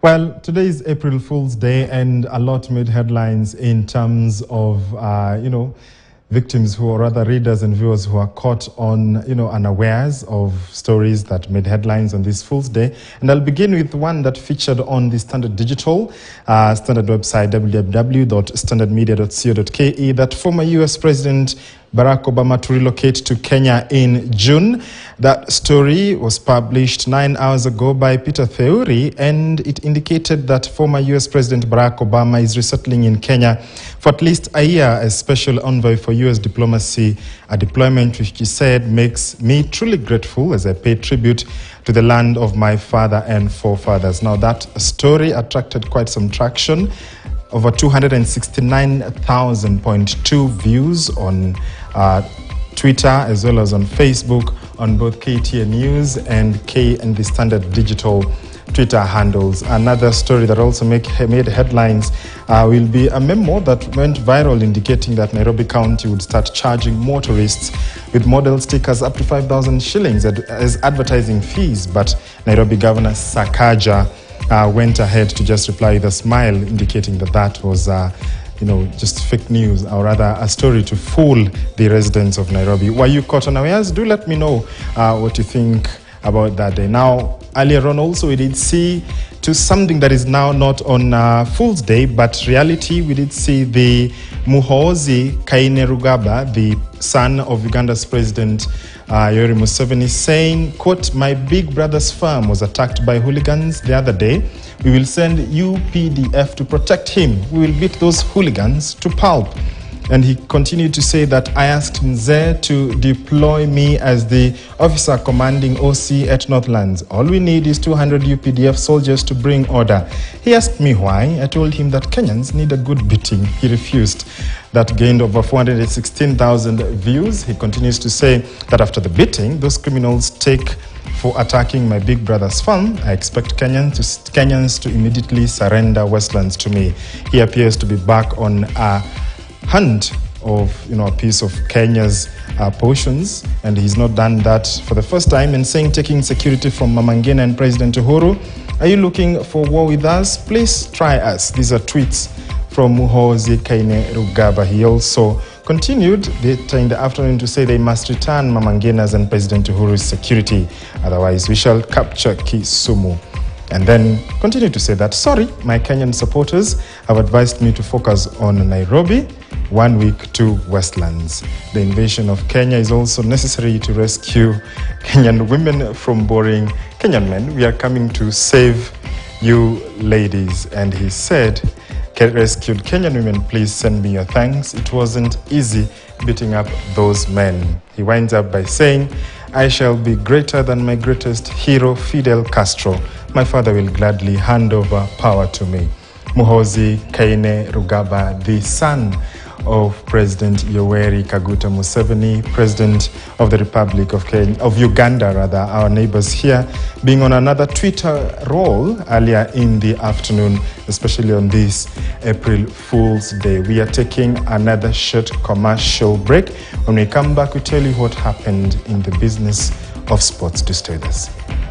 Well, today is April Fool's Day, and a lot made headlines in terms of, uh, you know, victims who, or rather readers and viewers who are caught on, you know, unawares of stories that made headlines on this Fool's Day. And I'll begin with one that featured on the Standard Digital, uh, Standard website, www.standardmedia.co.ke, that former U.S. President Barack Obama to relocate to Kenya in June. That story was published nine hours ago by Peter Theuri, and it indicated that former U.S. President Barack Obama is resettling in Kenya for at least a year as special envoy for U.S. diplomacy, a deployment which he said makes me truly grateful as I pay tribute to the land of my father and forefathers. Now, that story attracted quite some traction over 269,000.2 views on uh, Twitter as well as on Facebook on both KTN News and K and the Standard Digital Twitter handles. Another story that also make, made headlines uh, will be a memo that went viral indicating that Nairobi County would start charging motorists with model stickers up to 5,000 shillings as advertising fees. But Nairobi Governor Sakaja uh, went ahead to just reply with a smile, indicating that that was. Uh, you know, just fake news, or rather a story to fool the residents of Nairobi. Were you caught unawares? Do let me know uh, what you think about that day. Now, earlier on also we did see to something that is now not on uh, Fool's Day, but reality, we did see the Muhoozi Kainerugaba, the son of Uganda's president uh, Yoweri Museveni, saying, quote, my big brother's farm was attacked by hooligans the other day. We will send UPDF to protect him. We will beat those hooligans to pulp. And he continued to say that I asked Mzee to deploy me as the officer commanding OC at Northlands. All we need is 200 UPDF soldiers to bring order. He asked me why. I told him that Kenyans need a good beating. He refused. That gained over 416,000 views. He continues to say that after the beating, those criminals take for attacking my big brother's farm, I expect Kenyans to, Kenyans to immediately surrender Westlands to me. He appears to be back on a hunt of you know a piece of Kenya's uh, portions, and he's not done that for the first time. And saying taking security from Mama Ngina and President Uhuru, are you looking for war with us? Please try us. These are tweets from Muhoozi Kainerugaba. He also continued later in the afternoon to say they must return Mama Ngina's and President Uhuru's security, otherwise we shall capture Kisumu. And then continued to say that, sorry, my Kenyan supporters have advised me to focus on Nairobi, one week to Westlands. The invasion of Kenya is also necessary to rescue Kenyan women from boring Kenyan men. We are coming to save you ladies. And he said, rescued Kenyan women, please send me your thanks. It wasn't easy beating up those men. He winds up by saying, I shall be greater than my greatest hero, Fidel Castro. My father will gladly hand over power to me. Muhoozi Kainerugaba, the son of President Yoweri Kaguta Museveni, President of the Republic of Kenya, of Uganda rather, our neighbors here, being on another Twitter roll earlier in the afternoon, especially on this April Fool's Day. We are taking another short commercial break. When we come back, we tell you what happened in the business of sports. To stay with us.